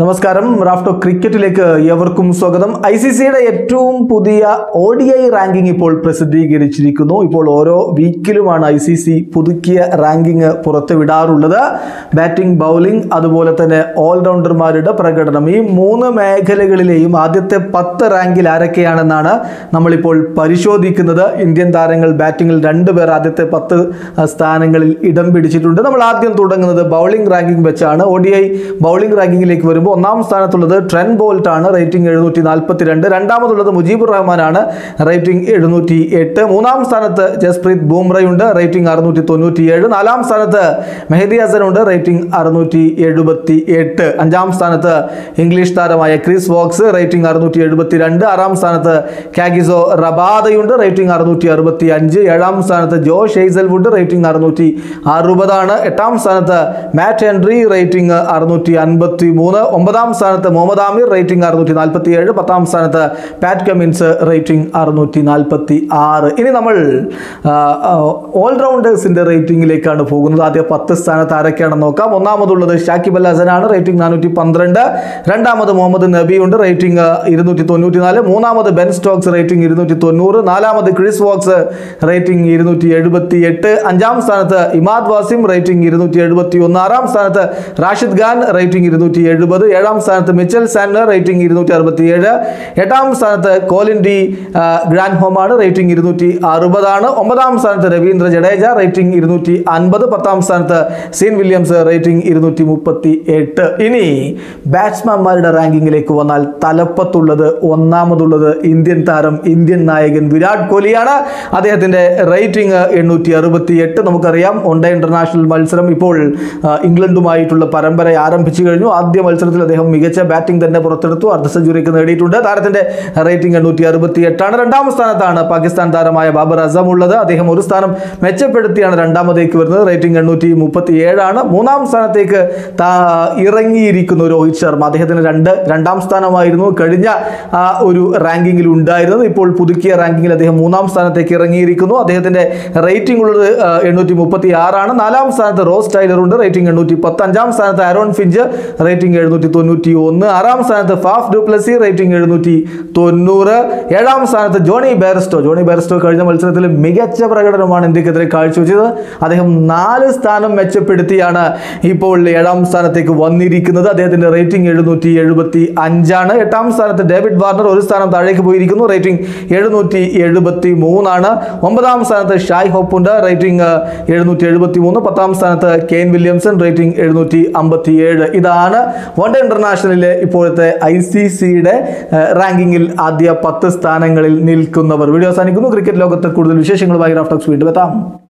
നമസ്കാരം. റാഫ്റ്റോ ക്രിക്കറ്റിലേക്ക് ഏവർക്കും സ്വാഗതം. ഐ സി സിയുടെ ഏറ്റവും പുതിയ ഒ ഡി ഐ റാങ്കിംഗ് ഇപ്പോൾ പ്രസിദ്ധീകരിച്ചിരിക്കുന്നു. ഇപ്പോൾ ഓരോ വീക്കിലുമാണ് ഐ സി സി പുതുക്കിയ റാങ്കിംഗ് പുറത്തുവിടാറുള്ളത്. ബാറ്റിംഗ് ബൗളിംഗ് അതുപോലെ തന്നെ ഓൾറൗണ്ടർമാരുടെ പ്രകടനം. ഈ മൂന്ന് മേഖലകളിലെയും ആദ്യത്തെ പത്ത് റാങ്കിൽ ആരൊക്കെയാണെന്നാണ് നമ്മളിപ്പോൾ പരിശോധിക്കുന്നത്. ഇന്ത്യൻ താരങ്ങൾ ബാറ്റിംഗിൽ രണ്ടുപേർ ആദ്യത്തെ പത്ത് സ്ഥാനങ്ങളിൽ ഇടം പിടിച്ചിട്ടുണ്ട്. നമ്മൾ ആദ്യം തുടങ്ങുന്നത് ബൗളിംഗ് റാങ്കിംഗ് വെച്ചാണ്. ഒ ഡി ഐ ബൗളിംഗ് റാങ്കിങ്ങിലേക്ക് വരുമ്പോൾ ഒന്നാം സ്ഥാനത്തുള്ളത് ട്രെൻ ബോൾട്ടാണ് റേറ്റിംഗ് എഴുന്നൂറ്റി നാൽപ്പത്തി രണ്ട് രണ്ടാമതുള്ളത് മുജീബുർ റഹ്മാനാണ് റേറ്റിംഗ് എഴുന്നൂറ്റി എട്ട് മൂന്നാം സ്ഥാനത്ത് ജസ്പ്രീത് ബൂംറയുണ്ട്. റേറ്റിംഗ് അറുന്നൂറ്റി തൊണ്ണൂറ്റി ഏഴ് നാലാം സ്ഥാനത്ത് മെഹദി ഹസനുണ്ട് റേറ്റിംഗ് അറുന്നൂറ്റി എഴുപത്തി എട്ട് അഞ്ചാം സ്ഥാനത്ത് ഇംഗ്ലീഷ് താരമായ ക്രിസ് വോക്സ് റേറ്റിംഗ് അറുന്നൂറ്റി എഴുപത്തി രണ്ട് ആറാം സ്ഥാനത്ത് കാഗിസോ റബാദയുണ്ട്. റേറ്റിംഗ് അറുന്നൂറ്റി അറുപത്തി അഞ്ച് ഏഴാം സ്ഥാനത്ത് ജോഷ് ഹെയ്സൽവുഡ് റേറ്റിംഗ് അറുന്നൂറ്റി അറുപതാണ് എട്ടാം സ്ഥാനത്ത് മാറ്റ് ഹെൻറി റേറ്റിംഗ് അറുന്നൂറ്റി അൻപത്തി മൂന്ന് ഒമ്പതാം സ്ഥാനത്ത് മുഹമ്മദ് ആമിർ റേറ്റിംഗ് അറുന്നൂറ്റി നാൽപ്പത്തി ഏഴ് പത്താം സ്ഥാനത്ത് പാറ്റ് കമിൻസ് റേറ്റിംഗ് അറുന്നൂറ്റി നാൽപ്പത്തി ആറ് ഇനി നമ്മൾ ഓൾറൗണ്ടേഴ്സിന്റെ റേറ്റിംഗിലേക്കാണ് പോകുന്നത്. ആദ്യ പത്ത് സ്ഥാനത്ത് ആരൊക്കെയാണെന്ന് നോക്കാം. ഒന്നാമതുള്ളത് ഷാക്കിബ് അൽ ഹസനാണ് റേറ്റിംഗ് നാനൂറ്റി പന്ത്രണ്ട് രണ്ടാമത് മുഹമ്മദ് നബി ഉണ്ട് റേറ്റിംഗ് ഇരുന്നൂറ്റി തൊണ്ണൂറ്റി നാല് മൂന്നാമത് ബെൻ സ്റ്റോക്സ് റേറ്റിംഗ് ഇരുന്നൂറ്റി തൊണ്ണൂറ് നാലാമത് ക്രിസ് വോക്സ് റേറ്റിംഗ് ഇരുന്നൂറ്റി എഴുപത്തി എട്ട് അഞ്ചാം സ്ഥാനത്ത് ഇമാദ് വാസിം റേറ്റിംഗ് ഇരുന്നൂറ്റി എഴുപത്തി ഒന്ന് ആറാം സ്ഥാനത്ത് റാഷിദ് ഖാൻ റേറ്റിംഗ് ഇരുന്നൂറ്റി എഴുപത് ഏഴാം സ്ഥാനത്ത് മിച്ചൽ സാൻഡർ റേറ്റിംഗ് ഇരുന്നൂറ്റി അറുപത്തി ഏഴ് എട്ടാം സ്ഥാനത്ത് കോലിൻ ഡി ഗ്രാൻഡ് ഹോമാണ് റേറ്റിംഗ് ഇരുന്നൂറ്റി അറുപതാണ് ഒമ്പതാം സ്ഥാനത്ത് രവീന്ദ്ര ജഡേജ റേറ്റിംഗ് ഇരുന്നൂറ്റി അൻപത് പത്താം സ്ഥാനത്ത് സീൻ വില്യംസ് റേറ്റിംഗ് ഇരുന്നൂറ്റി മുപ്പത്തി എട്ട് ഇനി ബാറ്റ്സ്മാൻമാരുടെ റാങ്കിങ്ങിലേക്ക് വന്നാൽ തലപ്പത്തുള്ളത് ഒന്നാമതുള്ളത് ഇന്ത്യൻ താരം ഇന്ത്യൻ നായകൻ വിരാട് കോഹ്ലിയാണ്. അദ്ദേഹത്തിന്റെ റേറ്റിംഗ് എണ്ണൂറ്റി അറുപത്തി എട്ട് നമുക്കറിയാം ഒണ്ട ഇന്റർനാഷണൽ മത്സരം ഇപ്പോൾ ഇംഗ്ലണ്ടുമായിട്ടുള്ള പരമ്പര ആരംഭിച്ചു കഴിഞ്ഞു. ആദ്യ മത്സരത്തിൽ അദ്ദേഹം മികച്ച ബാറ്റിംഗ് തന്നെ പുറത്തെടുത്തു. അർദ്ധ സെഞ്ചുറിക്ക് നേടിയിട്ടുണ്ട്. താരത്തിന്റെ റേറ്റിംഗ് എണ്ണൂറ്റി അറുപത്തി എട്ടാണ് രണ്ടാം സ്ഥാനത്താണ് പാകിസ്ഥാൻ താരമായ ബാബർ അസം ഉള്ളത്. അദ്ദേഹം ഒരു സ്ഥാനം മെച്ചപ്പെടുത്തിയാണ് രണ്ടാമതേക്ക് വരുന്നത്. റേറ്റിംഗ് എണ്ണൂറ്റി മുപ്പത്തി ഏഴാണ് മൂന്നാം സ്ഥാനത്തേക്ക് ഇറങ്ങിയിരിക്കുന്ന രോഹിത് ശർമ്മ. അദ്ദേഹത്തിന് രണ്ട് രണ്ടാം സ്ഥാനമായിരുന്നു കഴിഞ്ഞ ഒരു റാങ്കിങ്ങിൽ ഉണ്ടായിരുന്നത്. ഇപ്പോൾ പുതുക്കിയ റാങ്കിങ്ങിൽ അദ്ദേഹം മൂന്നാം സ്ഥാനത്തേക്ക് ഇറങ്ങിയിരിക്കുന്നു. അദ്ദേഹത്തിന്റെ റേറ്റിംഗ് ഉള്ളത് എണ്ണൂറ്റി മുപ്പത്തി ആറാണ് നാലാം സ്ഥാനത്ത് റോസ് ടൈലർ ഉണ്ട് റേറ്റിംഗ് എണ്ണൂറ്റി പത്ത് അഞ്ചാം സ്ഥാനത്ത് ആരോൺ ഫിഞ്ച്. റേറ്റിംഗ് എഴുന്നൂറ്റി തൊണ്ണൂറ്റി ഒന്ന്. ആറാം സ്ഥാനത്ത് ഫാഫ് ഡുപ്ലസി റേറ്റിംഗ് എഴുന്നൂറ്റി തൊണ്ണൂറ്. ഏഴാം സ്ഥാനത്ത് ജോണി ബാരസ്റ്റോ. ജോണി ബാരസ്റ്റോ കഴിഞ്ഞ മത്സരത്തിൽ മികച്ച പ്രകടനമാണ് ഇന്ത്യക്കെതിരെ കാഴ്ചവെച്ചത്. അദ്ദേഹം നാല് സ്ഥാനം മെച്ചപ്പെടുത്തിയാണ് ഇപ്പോൾ ഏഴാം സ്ഥാനത്തേക്ക് വന്നിരിക്കുന്നത്. അദ്ദേഹത്തിന്റെ റേറ്റിംഗ് എഴുന്നൂറ്റി എഴുപത്തി അഞ്ചാണ് എട്ടാം സ്ഥാനത്ത് ഡേവിഡ് വാർണർ ഒരു സ്ഥാനം താഴേക്ക് പോയിരിക്കുന്നു. റേറ്റിംഗ് എഴുന്നൂറ്റി എഴുപത്തി മൂന്നാണ് ഒമ്പതാം സ്ഥാനത്ത് ഷായ് ഹോപ്പുണ്ട്. റേറ്റിംഗ് എഴുന്നൂറ്റി എഴുപത്തി മൂന്ന് പത്താം സ്ഥാനത്ത് കെയിൻ വില്യംസൺ. റേറ്റിംഗ് എഴുന്നൂറ്റി അമ്പത്തി ഏഴ് ഇതാണ് വൺ ഡേ ഇന്റർനാഷണലിലെ ഇപ്പോഴത്തെ ഐ സി സിയുടെ റാങ്കിങ്ങിൽ ആദ്യ പത്ത് സ്ഥാനങ്ങളിൽ നിൽക്കുന്നവർ. വീഡിയോ അവസാനിക്കുന്നു. ക്രിക്കറ്റ് ലോകത്തെ കൂടുതൽ വിശേഷങ്ങളുമായി റാഫ്റ്റോക്സ് വീണ്ടും എത്താം.